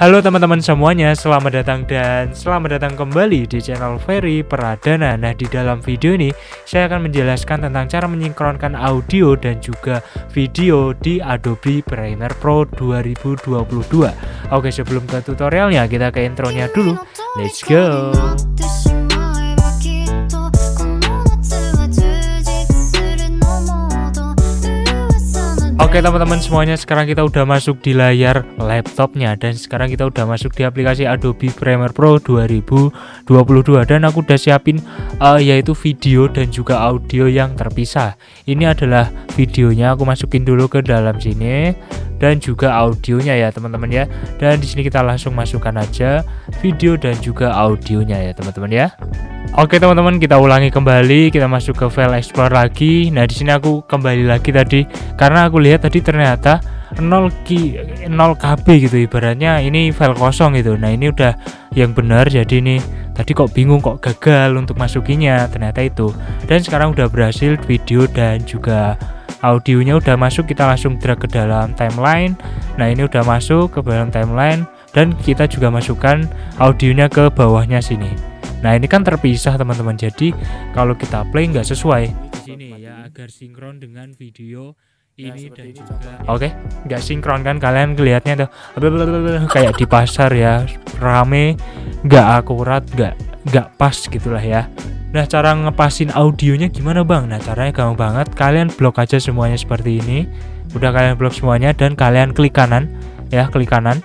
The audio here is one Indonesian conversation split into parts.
Halo teman-teman semuanya, selamat datang dan selamat datang kembali di channel Ferry Pradana. Nah, di dalam video ini saya akan menjelaskan tentang cara menyinkronkan audio dan juga video di Adobe Premiere Pro 2022. Oke, sebelum ke tutorialnya, kita ke intronya dulu. Let's go. Oke teman-teman semuanya sekarang kita udah masuk di layar laptopnya dan sekarang kita udah masuk di aplikasi Adobe Premiere Pro 2022 dan aku udah siapin uh, yaitu video dan juga audio yang terpisah. Ini adalah videonya aku masukin dulu ke dalam sini dan juga audionya ya teman-teman ya. Dan di sini kita langsung masukkan aja video dan juga audionya ya teman-teman ya. Oke teman-teman kita ulangi kembali. Kita masuk ke file explore lagi. Nah di sini aku kembali lagi tadi karena aku lihat tadi ternyata 0 ki 0 KB gitu. Ibaratnya ini file kosong gitu. Nah ini udah yang benar. Jadi ini tadi kok bingung kok gagal untuk masukinya. Ternyata itu. Dan sekarang udah berhasil video dan juga audionya udah masuk. Kita langsung drag ke dalam timeline. Nah ini udah masuk ke dalam timeline. Dan kita juga masukkan audionya ke bawahnya sini Nah ini kan terpisah teman-teman. Jadi kalau kita play nggak sesuai. Di sini ya agar sinkron dengan video ya, ini dan juga oke okay, nggak sinkron kan kalian kelihatnya tuh? Kayak di pasar ya rame nggak akurat nggak nggak pas gitulah ya. Nah cara ngepasin audionya gimana bang? Nah caranya gampang banget. Kalian blok aja semuanya seperti ini. Udah kalian blok semuanya dan kalian klik kanan Ya klik kanan.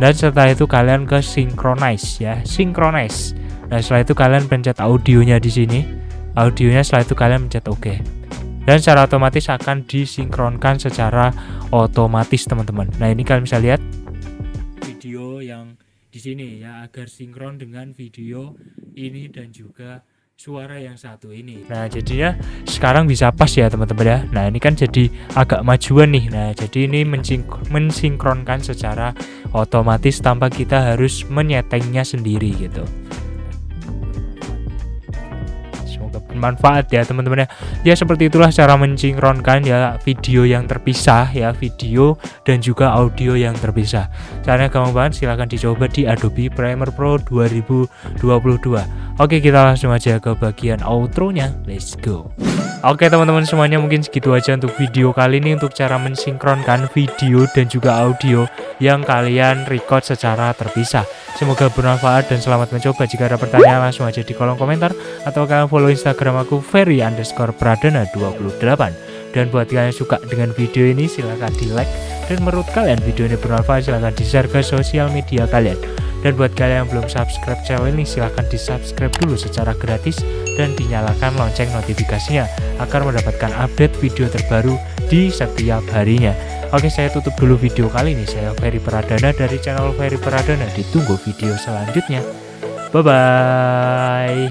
Dan setelah itu kalian ke synchronize ya Synchronize Nah setelah itu kalian pencet audionya di sini. Audionya setelah itu kalian pencet OK. Dan secara otomatis akan disinkronkan secara otomatis teman-teman. Nah ini kalian bisa lihat video yang di sini ya agar sinkron dengan video ini dan juga suara yang satu ini. Nah, jadinya sekarang bisa pas ya teman-teman ya. Nah, ini kan jadi agak majuan nih. Nah, jadi ini mensinkronkan secara otomatis tanpa kita harus menyetengnya sendiri gitu. Bermanfaat ya teman-teman ya. Ya seperti itulah cara mensinkronkan ya video yang terpisah ya video dan juga audio yang terpisah. Caranya gampang banget silahkan dicoba di Adobe Premiere Pro 2022 oke kita langsung aja ke bagian outro nya let's go Oke teman-teman semuanya mungkin segitu aja untuk video kali ini untuk cara mensinkronkan video dan juga audio yang kalian record secara terpisah. Semoga bermanfaat dan selamat mencoba. Jika ada pertanyaan langsung aja di kolom komentar atau kalian follow Instagram aku Ferry underscore Pradana 28. Dan buat kalian yang suka dengan video ini silahkan di like dan menurut kalian video ini bermanfaat silahkan di share ke sosial media kalian. Dan buat kalian yang belum subscribe channel ini silahkan di subscribe dulu secara gratis dan dinyalakan lonceng notifikasinya agar mendapatkan update video terbaru di setiap harinya. Oke saya tutup dulu video kali ini. Saya Ferry Pradana dari channel Ferry Pradana. Ditunggu video selanjutnya. Bye bye